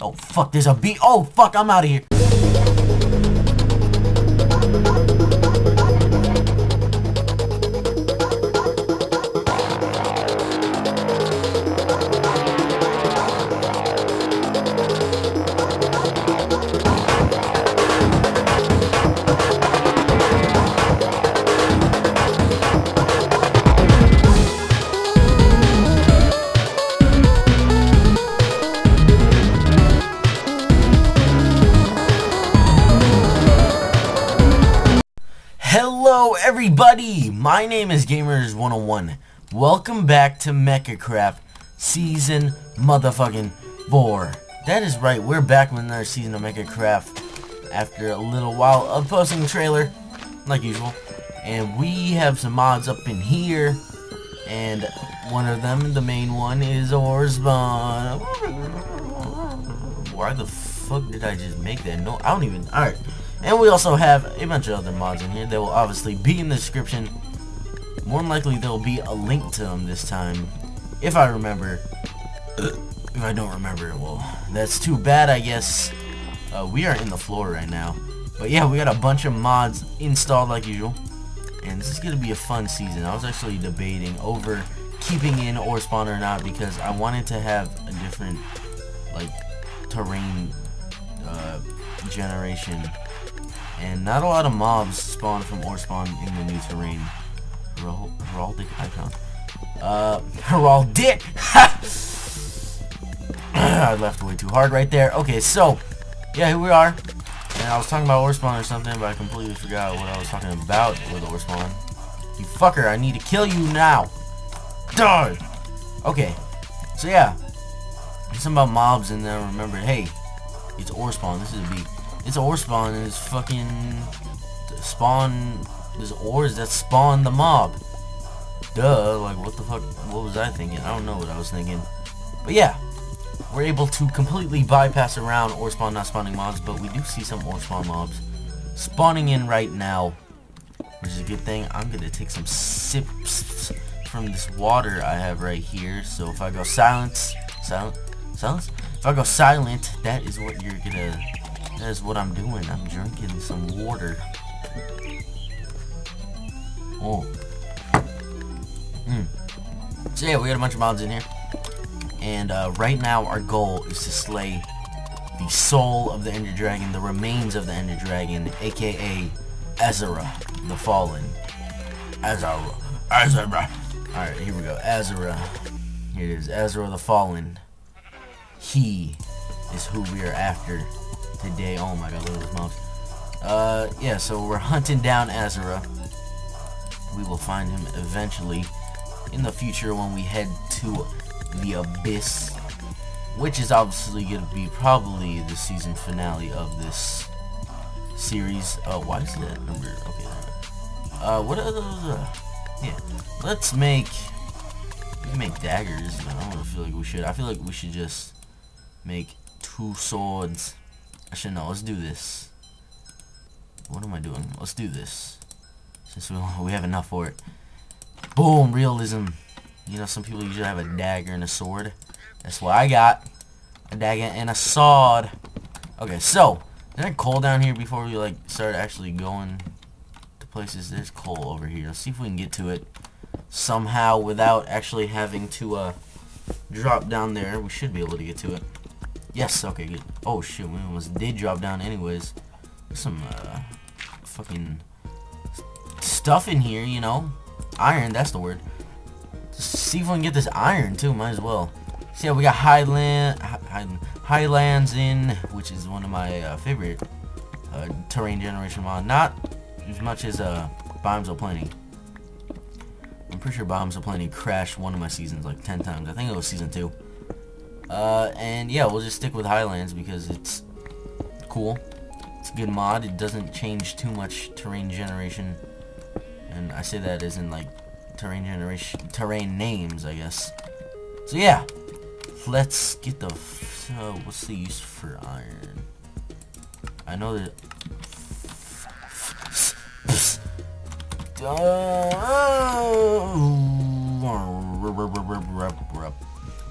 Oh, fuck, there's a bee. Oh, fuck, I'm out of here. My name is Gameraiders101. Welcome back to MekaCraft Season Motherfucking 4. That is right, we're back with another season of MekaCraft after a little while of posting a trailer, like usual. And we have some mods up in here, and one of them, the main one, is Orespawn. Why the fuck did I just make that? No, I don't even. Alright. And we also have a bunch of other mods in here. that will obviously be in the description. More than likely, there will be a link to them this time. If I remember. If I don't remember, well, that's too bad, I guess. Uh, we are in the floor right now. But yeah, we got a bunch of mods installed like usual. And this is going to be a fun season. I was actually debating over keeping in ore spawn or not because I wanted to have a different, like, terrain uh, generation and not a lot of mobs spawn from ore spawn in the new terrain. Heral heraldic icon. Uh, heraldic! I left way too hard right there. Okay, so, yeah, here we are. And I was talking about Orespawn or something, but I completely forgot what I was talking about with Orespawn. You fucker, I need to kill you now! Die! Okay, so yeah. Something about mobs and then I remembered, hey, it's Orespawn, this is a bee. It's ore spawn and it's fucking spawn there's ores that spawn the mob. Duh, like what the fuck what was I thinking? I don't know what I was thinking. But yeah. We're able to completely bypass around ore spawn not spawning mobs, but we do see some ore spawn mobs spawning in right now. Which is a good thing. I'm gonna take some sips from this water I have right here. So if I go silence silent silence? If I go silent, that is what you're gonna that is what I'm doing. I'm drinking some water. Oh. Hmm. So yeah, we got a bunch of mods in here. And uh, right now our goal is to slay the soul of the Ender Dragon, the remains of the Ender Dragon, aka Asorah, the Fallen. Asorah. Asorah. Alright, here we go. Asorah. Here it is. Asorah the Fallen. He is who we are after today. Oh my god, look at those mobs. Uh, yeah, so we're hunting down Asorah. We will find him eventually in the future when we head to the Abyss. Which is obviously going to be probably the season finale of this series. Oh, why is that number? Okay, uh, what are those? Uh, yeah, let's make, we can make daggers. I don't feel like we should. I feel like we should just make two swords. i should know let's do this. What am I doing? Let's do this. Since we, we have enough for it. Boom, realism. You know, some people usually have a dagger and a sword. That's what I got. A dagger and a sword. Okay, so, is there coal down here before we, like, start actually going to places? There's coal over here. Let's see if we can get to it somehow without actually having to, uh, drop down there. We should be able to get to it. Yes, okay, good. Oh shit, we almost did drop down anyways. There's some uh, fucking stuff in here, you know. Iron, that's the word. Just see if we can get this iron too, might as well. See how we got Highland, Highlands in, which is one of my uh, favorite uh, terrain generation mod. Not as much as uh, Biomes of Plenty. I'm pretty sure Biomes of Plenty crashed one of my seasons like 10 times. I think it was season 2. Uh, and yeah, we'll just stick with Highlands because it's cool. It's a good mod. It doesn't change too much terrain generation. And I say that as in like terrain generation, terrain names, I guess. So yeah, let's get the. So what's the use for iron? I know that.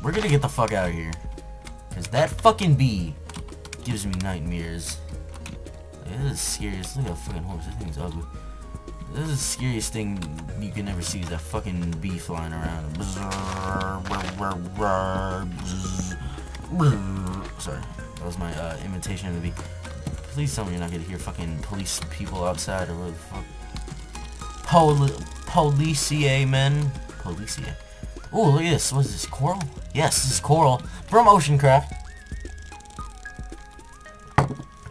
We're gonna get the fuck out of here. Because that fucking bee gives me nightmares. Like, this is scariest. Look at that fucking horse. That thing's ugly. This is the scariest thing you can ever see is that fucking bee flying around. Sorry, that was my uh, imitation of the bee. Please tell me you're not gonna hear fucking police people outside or what the fuck. Poli policia men. Policia. Oh, look at this. What is this? Coral? Yes, this is coral from Oceancraft.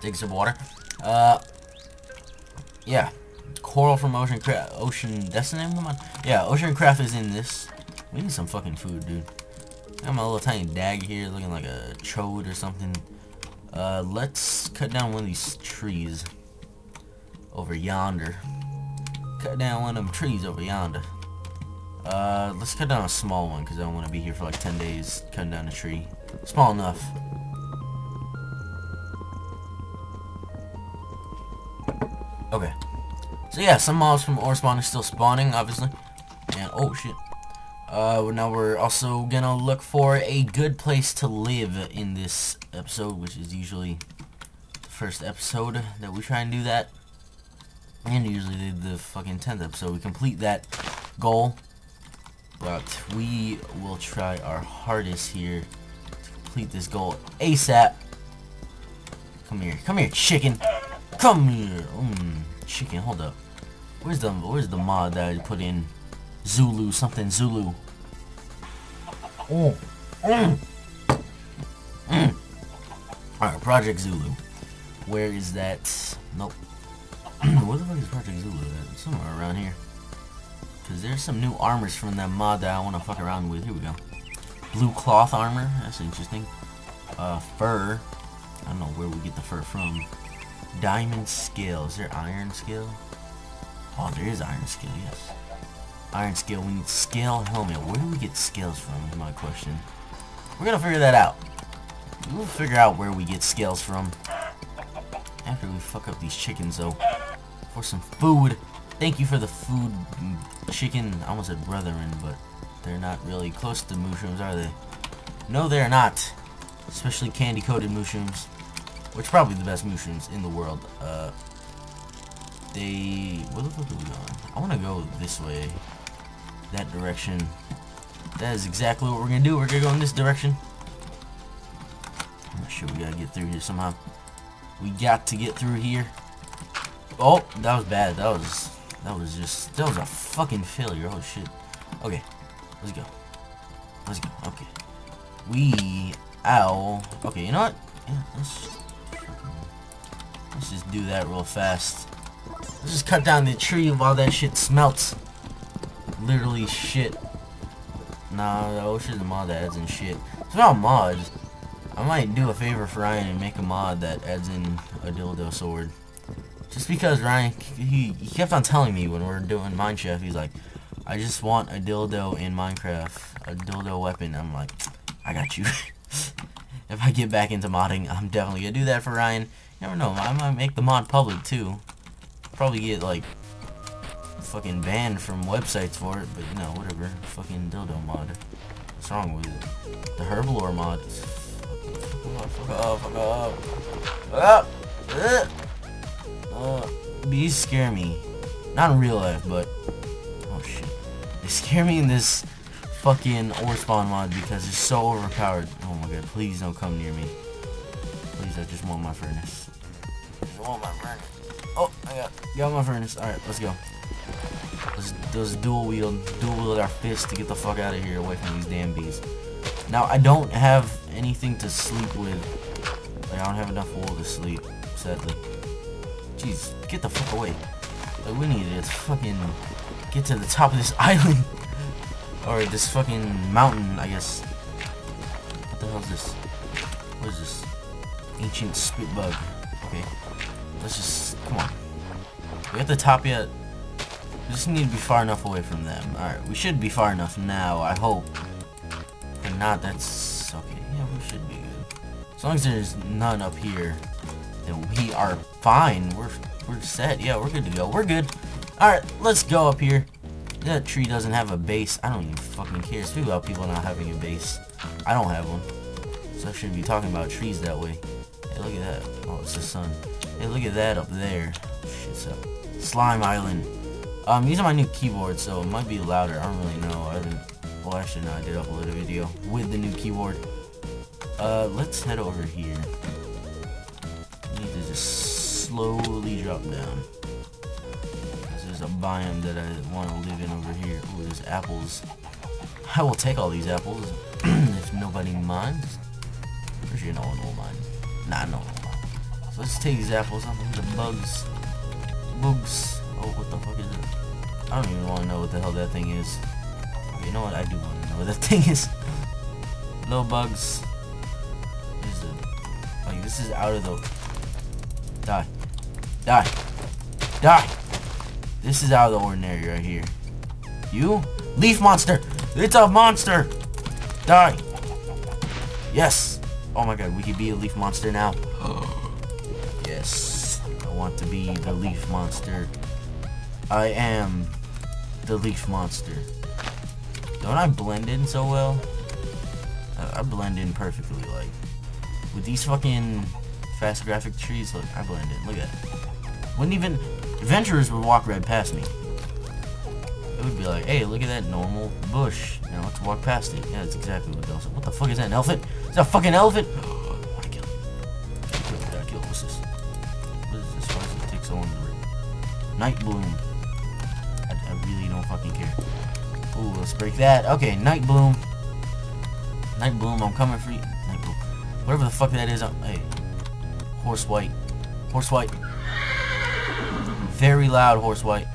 Take some water. Uh, yeah. Coral from Oceancraft. Ocean. That's the name the mod? Yeah, Oceancraft is in this. We need some fucking food, dude. I got my little tiny dag here looking like a chode or something. Uh, let's cut down one of these trees over yonder. Cut down one of them trees over yonder. Uh, let's cut down a small one because I don't want to be here for like 10 days cutting down a tree. Small enough. Okay. So yeah, some mobs from ore spawn are still spawning, obviously. And, oh shit. Uh, now we're also gonna look for a good place to live in this episode, which is usually the first episode that we try and do that. And usually the, the fucking 10th episode we complete that goal. But we will try our hardest here to complete this goal ASAP. Come here. Come here, chicken. Come here. Mmm, chicken. Hold up. Where's the where's the mod that I put in? Zulu, something Zulu. Oh. Mm. Mm. Alright, Project Zulu. Where is that? Nope. Where the fuck is Project Zulu at? Somewhere around here. Because there's some new armors from that mod that I want to fuck around with. Here we go. Blue cloth armor. That's interesting. Uh, fur. I don't know where we get the fur from. Diamond scale. Is there iron scale? Oh, there is iron scale, yes. Iron scale. We need scale helmet. Where do we get scales from is my question. We're to figure that out. We'll figure out where we get scales from. After we fuck up these chickens, though. For some food. Thank you for the food, chicken. I almost said brethren, but they're not really close to mushrooms, are they? No, they're not. Especially candy-coated mushrooms. Which are probably the best mushrooms in the world. Uh, they... Where the fuck are we going? I want to go this way. That direction. That is exactly what we're going to do. We're going to go in this direction. I'm not sure we got to get through here somehow. We got to get through here. Oh, that was bad. That was... That was just... That was a fucking failure. Oh, shit. Okay. Let's go. Let's go. Okay. We... Ow. Okay, you know what? Yeah, let's... Let's just do that real fast. Let's just cut down the tree while that shit smelts. Literally shit. Nah, the ocean's a mod that adds in shit. It's about mods. I might do a favor for Ryan and make a mod that adds in a dildo sword. Just because Ryan, he, he kept on telling me when we are doing Minechef, he's like, I just want a dildo in Minecraft, a dildo weapon. I'm like, I got you. if I get back into modding, I'm definitely gonna do that for Ryan. You never know, I might make the mod public too. Probably get like fucking banned from websites for it, but you know, whatever. Fucking dildo mod. What's wrong with it? The Herblore mod. Fuck off, fuck off, fuck off. Uh, uh, bees scare me. Not in real life, but... Oh shit. They scare me in this fucking ore spawn mod because it's so overpowered. Oh my god, please don't come near me. Please, I just want my furnace. I just want my furnace. Oh, I got, got my furnace. Alright, let's go. Let's, let's dual wield, dual wield our fists to get the fuck out of here away from these damn bees. Now, I don't have anything to sleep with. Like, I don't have enough wool to sleep, sadly. Jeez, get the fuck away. Like, we need to fucking get to the top of this island. or this fucking mountain, I guess. What the hell is this? What is this? Ancient spit bug. Okay. Let's just, come on. We at the top yet? We just need to be far enough away from them. Alright, we should be far enough now, I hope. If not, that's okay. Yeah, we should be good. As long as there's none up here, then we are fine. We're we're set. Yeah, we're good to go. We're good. Alright, let's go up here. That tree doesn't have a base. I don't even fucking care. Speak about people not having a base. I don't have one. So I shouldn't be talking about trees that way. Hey, look at that. Oh, it's the sun. Hey, look at that up there. Shit's up. Slime Island. I'm um, using my new keyboard, so it might be louder. I don't really know. I didn't. Well, actually, no. I did upload a video with the new keyboard. Uh, let's head over here. Need to just slowly drop down. This is a biome that I want to live in over here. Ooh, there's apples. I will take all these apples if nobody minds. For sure no one will mind. Nah, no one let's take these apples. I'm the bugs. Bugs. Oh, what the fuck is it? I don't even want to know what the hell that thing is. You know what? I do want to know what that thing is. Little bugs. This is? Like, this is out of the... Die. Die. Die. This is out of the ordinary right here. You? Leaf monster! It's a monster! Die! Yes! Oh my god, we can be a leaf monster now. want to be the leaf monster. I am the leaf monster. Don't I blend in so well? I, I blend in perfectly, like. With these fucking fast graphic trees, look, I blend in. Look at that. Wouldn't even... Adventurers would walk right past me. It would be like, hey, look at that normal bush. Now let's walk past it. Yeah, that's exactly what they'll say. What the fuck is that, an elephant? Is that a fucking elephant? Night Bloom. I, I really don't fucking care. Ooh, let's break that. Okay, Night Bloom. Night Bloom, I'm coming for you. Night Bloom. Whatever the fuck that is, I'm, hey. Horse White. Horse White. Very loud Horse White.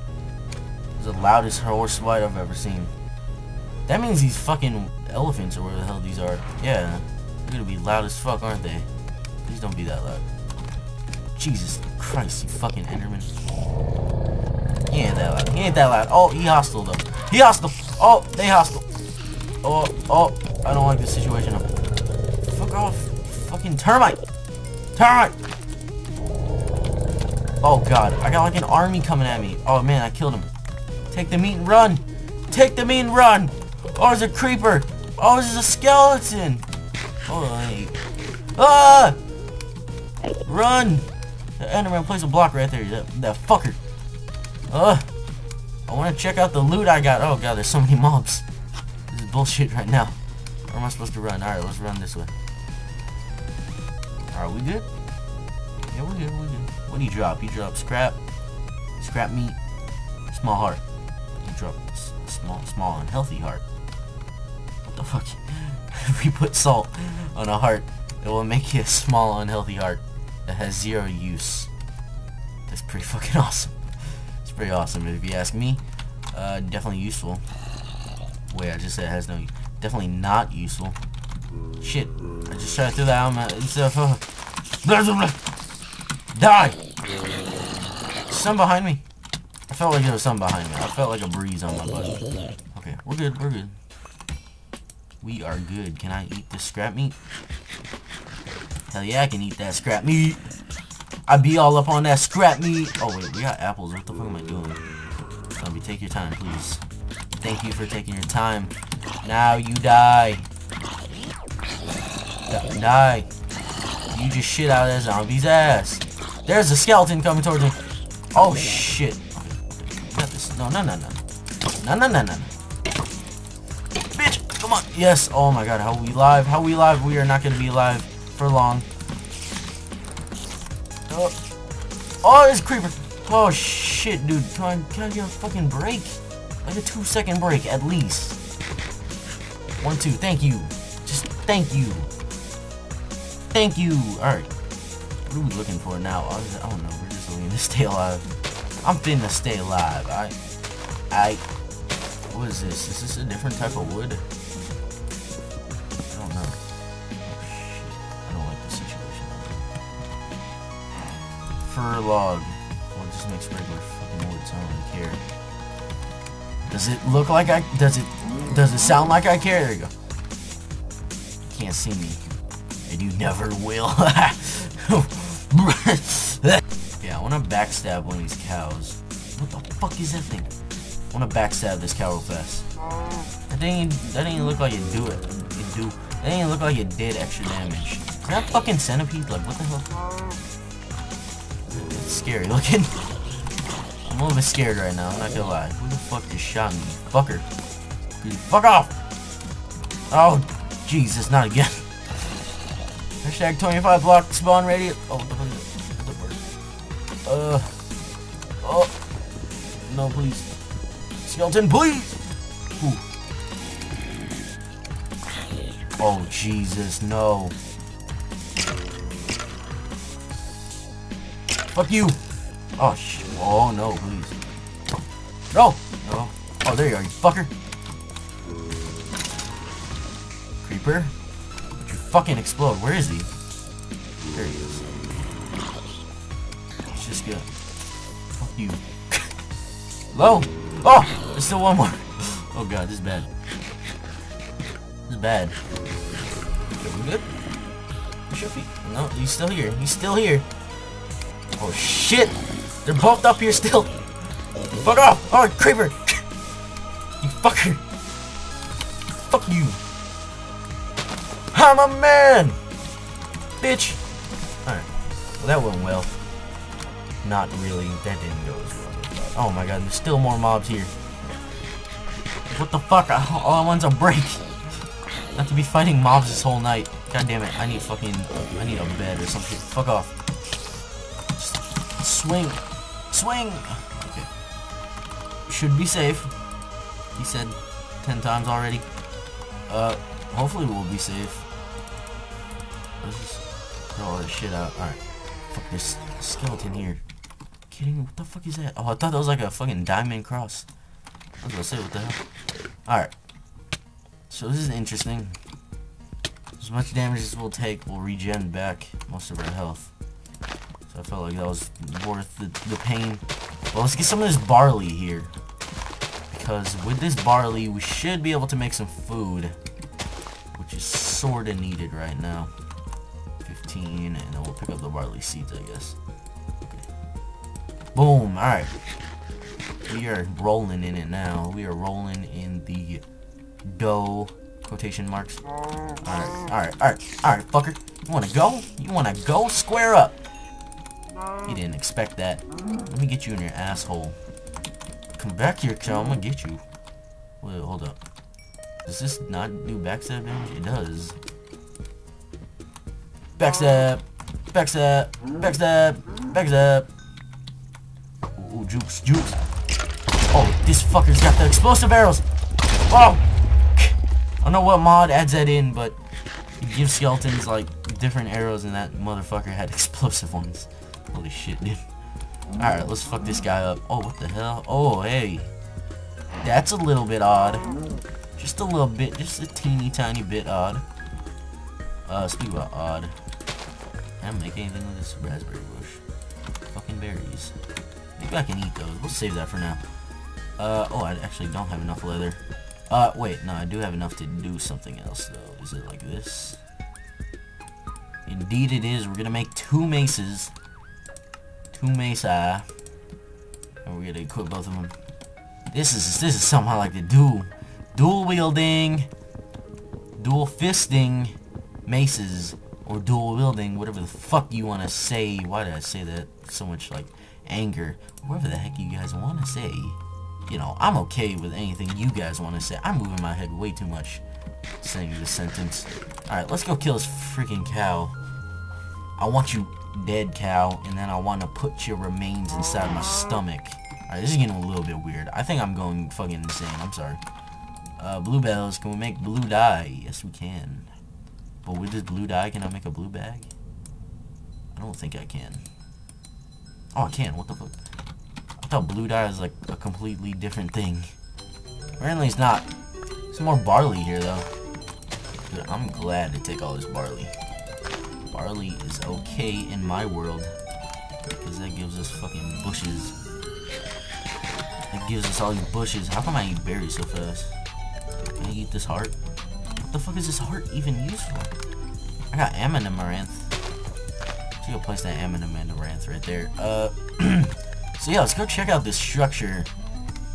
It's the loudest horse White I've ever seen. That means these fucking elephants or whatever the hell these are. Yeah, they're gonna be loud as fuck, aren't they? Please don't be that loud. Jesus Christ, you fucking Enderman. He ain't that loud. He ain't that loud. Oh, he hostile though. He hostile. Oh, they hostile. Oh, oh, I don't like this situation. Fuck off. Fucking termite. Termite. Oh god, I got like an army coming at me. Oh man, I killed him. Take the meat and run! Take the meat and run! Oh, there's a creeper! Oh, there's a skeleton! Oh, Ah! Run! The Enderman places a block right there. That, that fucker. Ugh. I want to check out the loot I got. Oh god, there's so many mobs. This is bullshit right now. Where am I supposed to run? Alright, let's run this way. Are we good? Yeah, we're good, we're good. What do you drop? You drop scrap, scrap meat, small heart You drop small, small unhealthy heart. What the fuck? if we put salt on a heart, it will make you a small unhealthy heart that has zero use. That's pretty fucking awesome. It's pretty awesome. If you ask me, uh, definitely useful. Wait, I just said it has no use. Definitely not useful. Shit. I just tried to throw that out my... Uh, Die! Some behind me I felt like there was something behind me. I felt like a breeze on my butt. Okay, we're good, we're good. We are good. Can I eat this scrap meat? Hell yeah, I can eat that scrap meat. I be all up on that scrap meat. Oh wait, we got apples. What the fuck am I doing? Me take your time, please. Thank you for taking your time. Now you die. Die. You just shit out of that zombie's ass. There's a skeleton coming towards me. Oh shit. No, no, no, no. No, no, no, no. Bitch, come on. Yes. Oh my god, how we live? How we live? We are not going to be live for long. Oh, oh it's creeper. Oh shit, dude. Can I get a fucking break? Like a two second break at least. One, two. Thank you. Just thank you. Thank you. Alright. What are we looking for now? I don't know. We're just looking to stay alive. I'm finna stay alive, I. I... What is this? Is this a different type of wood? Fir log. Well, it just makes regular fucking wood, so I don't care. Does it look like I... Does it... Does it sound like I care? There you go. You can't see me. And you never will. yeah, I want to backstab one of these cows. What the fuck is that thing? I want to backstab this cow real fast. That didn't, that didn't look like it do it. It do. It didn't look like it did extra damage. Is that fucking centipede? Like, what the hell? Scary looking. I'm a little bit scared right now, I'm not gonna lie. Who the fuck just shot me? Fucker. Fuck off! Oh, Jesus, not again. Hashtag 25 block spawn radius. Oh, the fuck Uh. Oh. No, please. Skeleton, please! Ooh. Oh, Jesus, no. Fuck you! Oh, sh Oh, no, please. No! No. Oh, there you are, you fucker. Creeper. Would you fucking explode? Where is he? There he is. It's just good. Fuck you. Low! Oh! There's still one more. Oh god, this is bad. This is bad. Are we good? We should be. No, he's still here. He's still here. Oh shit! They're both up here still! Fuck off! Oh, creeper! you fucker! Fuck you! I'm a man! Bitch! Alright. Well, that went well. Not really. That didn't go as well. Oh my god, there's still more mobs here. What the fuck? All I want's a break. Not to be fighting mobs this whole night. God damn it. I need fucking... I need a bed or something. Fuck off. Swing. Swing! Okay. Should be safe. He said 10 times already. Uh, hopefully we'll be safe. Let's just throw all this shit out. Alright. Fuck this skeleton here. Kidding? What the fuck is that? Oh, I thought that was like a fucking diamond cross. I was gonna say, what the hell? Alright. So this is interesting. As much damage as we'll take, we'll regen back most of our health. So I felt like that was worth the, the pain. Well, let's get some of this barley here. Because with this barley, we should be able to make some food. Which is sorta needed right now. 15, and then we'll pick up the barley seeds, I guess. Okay. Boom, alright. We are rolling in it now. We are rolling in the dough quotation marks. Alright, alright, alright, alright, fucker. You wanna go? You wanna go? Square up. He didn't expect that. Let me get you in your asshole. Come back here, cow. I'm gonna get you. Wait, hold up. Does this not do backstab damage? It does. Backstab! Backstab! Backstab! Backstab! Ooh, ooh, jukes, jukes! Oh, this fucker's got the explosive arrows! Oh! I don't know what mod adds that in, but it gives skeletons, like, different arrows, and that motherfucker had explosive ones. Holy shit, dude. Alright, let's fuck this guy up. Oh, what the hell? Oh, hey. That's a little bit odd. Just a little bit, just a teeny tiny bit odd. Uh, speak about odd. I make anything with this raspberry bush? Fucking berries. Maybe I can eat those. We'll save that for now. Uh, oh, I actually don't have enough leather. Uh, wait, no, I do have enough to do something else, though. Is it like this? Indeed it is. We're gonna make two maces. Two mesa. And ah. oh, we're gonna equip both of them. This is, this is something I like to do. Dual wielding. Dual fisting maces or dual wielding, whatever the fuck you want to say. Why did I say that? So much like anger. Whatever the heck you guys want to say. You know, I'm okay with anything you guys want to say. I'm moving my head way too much saying this sentence. Alright, let's go kill this freaking cow. I want you dead cow, and then I want to put your remains inside my stomach. Alright, this is getting a little bit weird. I think I'm going fucking insane. I'm sorry. Uh, bluebells. Can we make blue dye? Yes, we can. But with this blue dye, can I make a blue bag? I don't think I can. Oh, I can. What the fuck? I thought blue dye is like a completely different thing. Apparently it's not. Some more barley here, though. Dude, I'm glad to take all this barley. Barley is okay in my world. Because that gives us fucking bushes. That gives us all these bushes. How come I eat berries so fast? Can I eat this heart? What the fuck is this heart even used for? I got Amaranth. So go place that Amaranth right there. Uh, so yeah, let's go check out this structure.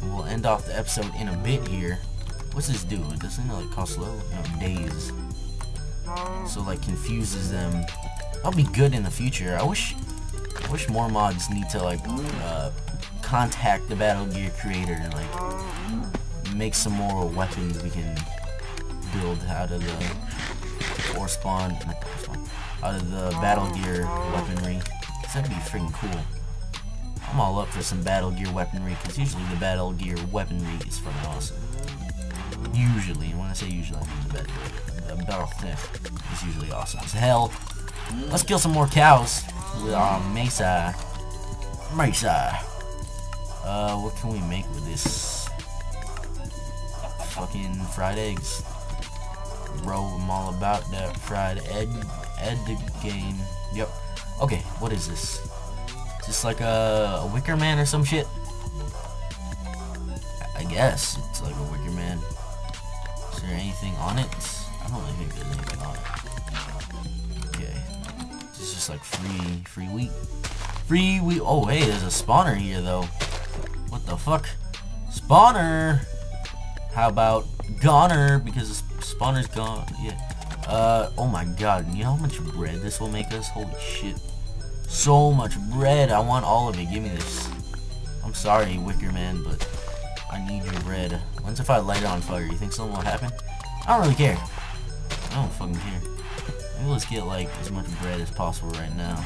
And we'll end off the episode in a bit here. What's this do? It Doesn't it like cost low? No, days. So like confuses them. That'll be good in the future. I wish I wish more mods need to like uh, contact the Battle Gear creator and like make some more weapons we can build out of the ore spawn, out of the Battle Gear weaponry. That'd be freaking cool. I'm all up for some Battle Gear weaponry, because usually the Battle Gear weaponry is fucking awesome. Usually, when I say usually, I mean the Battle, the battle Theft is usually awesome as hell. Let's kill some more cows with our Mesa. Mesa. Uh, what can we make with this? Fucking fried eggs. Bro, I'm all about that fried egg, egg game. Yep. Okay, what is this? Just like a, a wicker man or some shit? I guess it's like a wicker there anything on it? I don't think there's anything on it. Okay. It's just like free, free wheat. Free wheat. Oh, hey, there's a spawner here, though. What the fuck? Spawner! How about goner? Because the spawner's gone. Yeah. Uh, oh my god. You know how much bread this will make us? Holy shit. So much bread. I want all of it. Give me this. I'm sorry, Wicker Man, but I need your bread. When's if I light it on fire? You think something will happen? I don't really care. I don't fucking care. Maybe let's get like as much bread as possible right now.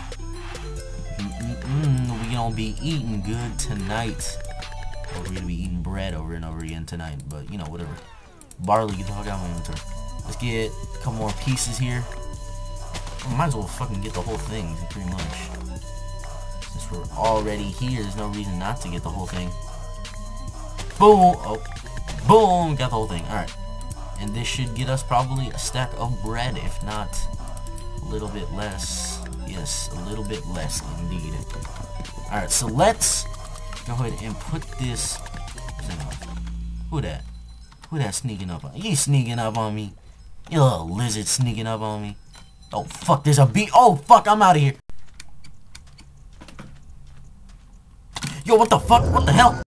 Mm -mm we gonna be eating good tonight. Or we're gonna be eating bread over and over again tonight. But you know, whatever. Barley, get the fuck out of my inventory. Let's get a couple more pieces here. might as well fucking get the whole thing, pretty much. Since we're already here, there's no reason not to get the whole thing. Boom! Oh. Boom! Got the whole thing. Alright. And this should get us probably a stack of bread, if not a little bit less. Yes, a little bit less indeed. Alright, so let's go ahead and put this... Who that? Who that sneaking up on? You sneaking up on me. You little lizard sneaking up on me. Oh, fuck, there's a bee. Oh, fuck, I'm out of here. Yo, what the fuck? What the hell?